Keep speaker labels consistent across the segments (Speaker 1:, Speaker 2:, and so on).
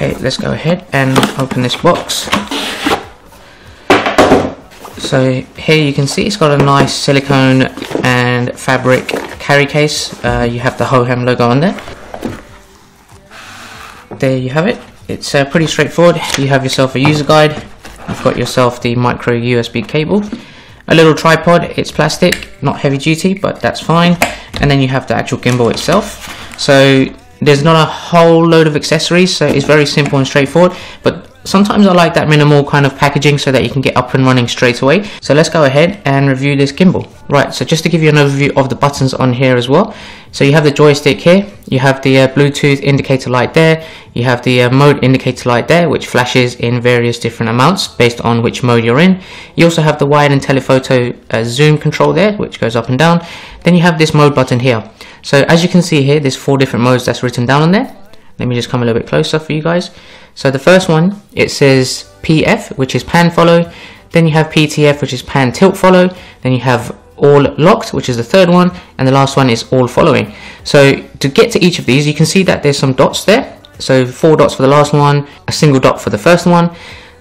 Speaker 1: Okay, let's go ahead and open this box. So here you can see it's got a nice silicone and fabric carry case. Uh, you have the Hohem logo on there. There you have it. It's uh, pretty straightforward. You have yourself a user guide. You've got yourself the micro USB cable. A little tripod. It's plastic, not heavy duty, but that's fine. And then you have the actual gimbal itself. So there's not a whole load of accessories, so it's very simple and straightforward. But sometimes I like that minimal kind of packaging so that you can get up and running straight away. So let's go ahead and review this gimbal. Right, so just to give you an overview of the buttons on here as well. So you have the joystick here, you have the uh, Bluetooth indicator light there, you have the uh, mode indicator light there which flashes in various different amounts based on which mode you're in. You also have the wide and telephoto uh, zoom control there which goes up and down. Then you have this mode button here. So as you can see here, there's four different modes that's written down on there. Let me just come a little bit closer for you guys. So the first one, it says PF, which is pan follow. Then you have PTF, which is pan tilt follow. Then you have all locked, which is the third one. And the last one is all following. So to get to each of these, you can see that there's some dots there. So four dots for the last one, a single dot for the first one.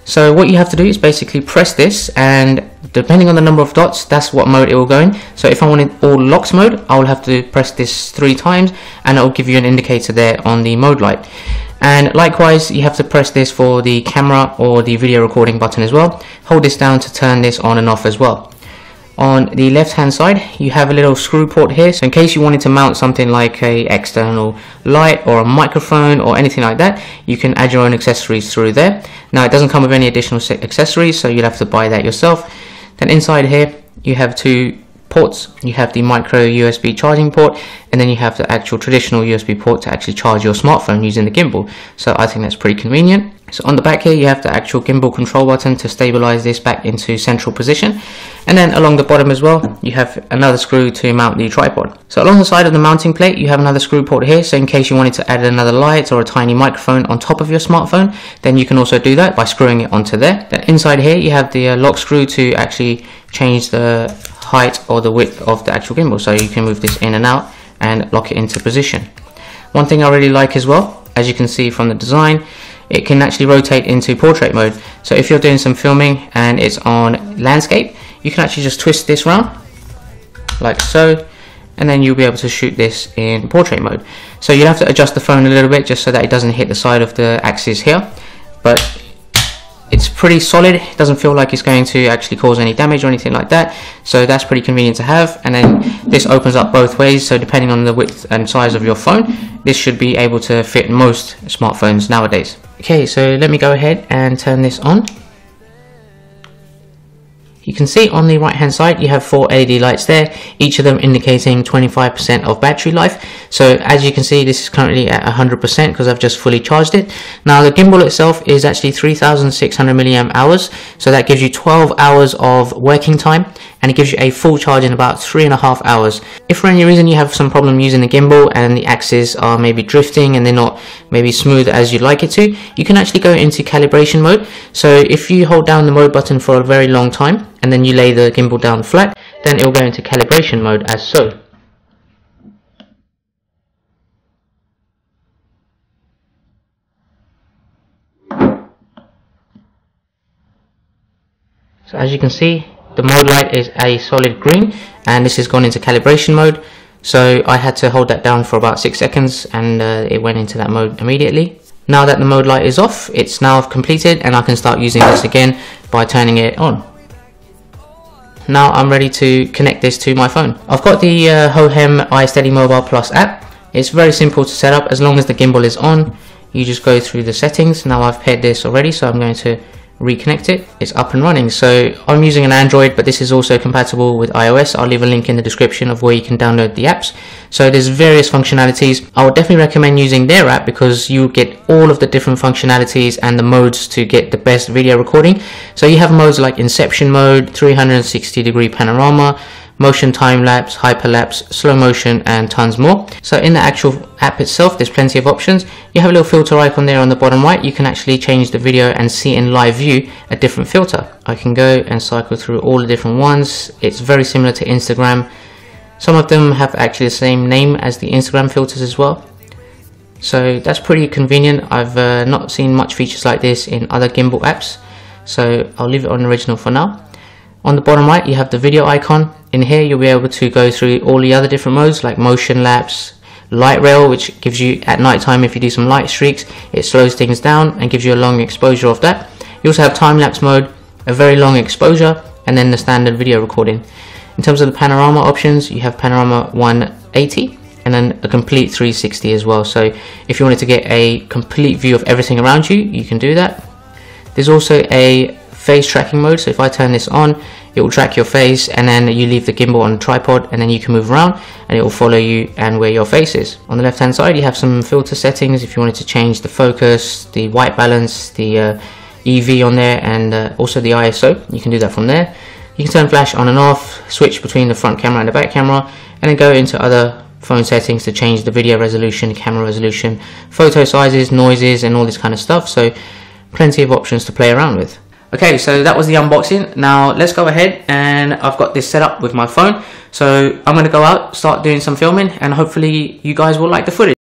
Speaker 1: So what you have to do is basically press this and depending on the number of dots, that's what mode it will go in. So if I wanted all locks mode, I will have to press this three times and it will give you an indicator there on the mode light. And likewise, you have to press this for the camera or the video recording button as well. Hold this down to turn this on and off as well. On the left hand side, you have a little screw port here. So in case you wanted to mount something like a external light or a microphone or anything like that, you can add your own accessories through there. Now it doesn't come with any additional accessories, so you'll have to buy that yourself. Then inside here, you have two ports. You have the micro USB charging port, and then you have the actual traditional USB port to actually charge your smartphone using the gimbal. So I think that's pretty convenient. So on the back here, you have the actual gimbal control button to stabilize this back into central position. And then along the bottom as well, you have another screw to mount the tripod. So along the side of the mounting plate, you have another screw port here. So in case you wanted to add another light or a tiny microphone on top of your smartphone, then you can also do that by screwing it onto there. Then inside here, you have the uh, lock screw to actually change the height or the width of the actual gimbal. So you can move this in and out and lock it into position. One thing I really like as well, as you can see from the design, it can actually rotate into portrait mode. So if you're doing some filming and it's on landscape, you can actually just twist this round like so and then you'll be able to shoot this in portrait mode. So you'll have to adjust the phone a little bit just so that it doesn't hit the side of the axis here. But pretty solid, it doesn't feel like it's going to actually cause any damage or anything like that. So that's pretty convenient to have. And then this opens up both ways. So depending on the width and size of your phone, this should be able to fit most smartphones nowadays. Okay, so let me go ahead and turn this on. You can see on the right hand side you have four LED lights there, each of them indicating 25% of battery life. So as you can see this is currently at 100% because I've just fully charged it. Now the gimbal itself is actually 3600 milliamp hours, so that gives you 12 hours of working time and it gives you a full charge in about three and a half hours. If for any reason you have some problem using the gimbal and the axes are maybe drifting and they're not maybe smooth as you'd like it to, you can actually go into calibration mode. So if you hold down the mode button for a very long time and then you lay the gimbal down flat, then it will go into calibration mode as so. So as you can see, the mode light is a solid green and this has gone into calibration mode. So I had to hold that down for about 6 seconds and uh, it went into that mode immediately. Now that the mode light is off, it's now completed and I can start using this again by turning it on. Now I'm ready to connect this to my phone. I've got the uh, Hohem iSteady Mobile Plus app. It's very simple to set up as long as the gimbal is on. You just go through the settings. Now I've paired this already so I'm going to reconnect it. It's up and running. So I'm using an Android but this is also compatible with iOS. I'll leave a link in the description of where you can download the apps. So there's various functionalities. I would definitely recommend using their app because you get all of the different functionalities and the modes to get the best video recording. So you have modes like inception mode 360 degree panorama motion time lapse, hyperlapse, slow motion, and tons more. So in the actual app itself, there's plenty of options. You have a little filter icon there on the bottom right. You can actually change the video and see in live view a different filter. I can go and cycle through all the different ones. It's very similar to Instagram. Some of them have actually the same name as the Instagram filters as well. So that's pretty convenient. I've uh, not seen much features like this in other gimbal apps. So I'll leave it on original for now. On the bottom right, you have the video icon. In here, you'll be able to go through all the other different modes like motion lapse, light rail, which gives you at night time if you do some light streaks, it slows things down and gives you a long exposure of that. You also have time lapse mode, a very long exposure, and then the standard video recording. In terms of the panorama options, you have panorama 180 and then a complete 360 as well. So if you wanted to get a complete view of everything around you, you can do that. There's also a face tracking mode. So if I turn this on, it will track your face and then you leave the gimbal on the tripod and then you can move around and it will follow you and where your face is. On the left hand side, you have some filter settings if you wanted to change the focus, the white balance, the uh, EV on there and uh, also the ISO. You can do that from there. You can turn flash on and off, switch between the front camera and the back camera, and then go into other phone settings to change the video resolution, camera resolution, photo sizes, noises, and all this kind of stuff. So plenty of options to play around with. Okay, so that was the unboxing. Now let's go ahead and I've got this set up with my phone. So I'm gonna go out, start doing some filming, and hopefully you guys will like the footage.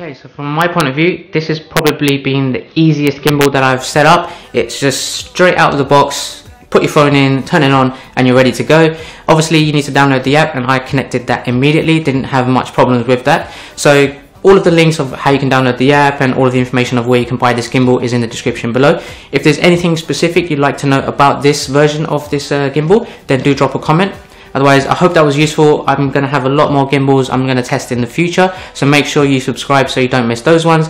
Speaker 1: Okay, so from my point of view, this has probably been the easiest gimbal that I've set up. It's just straight out of the box, put your phone in, turn it on, and you're ready to go. Obviously, you need to download the app, and I connected that immediately, didn't have much problems with that. So all of the links of how you can download the app and all of the information of where you can buy this gimbal is in the description below. If there's anything specific you'd like to know about this version of this uh, gimbal, then do drop a comment. Otherwise, I hope that was useful. I'm going to have a lot more gimbals I'm going to test in the future. So make sure you subscribe so you don't miss those ones.